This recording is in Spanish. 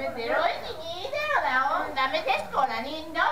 dame de hoy, niñita, dame de escola, linda.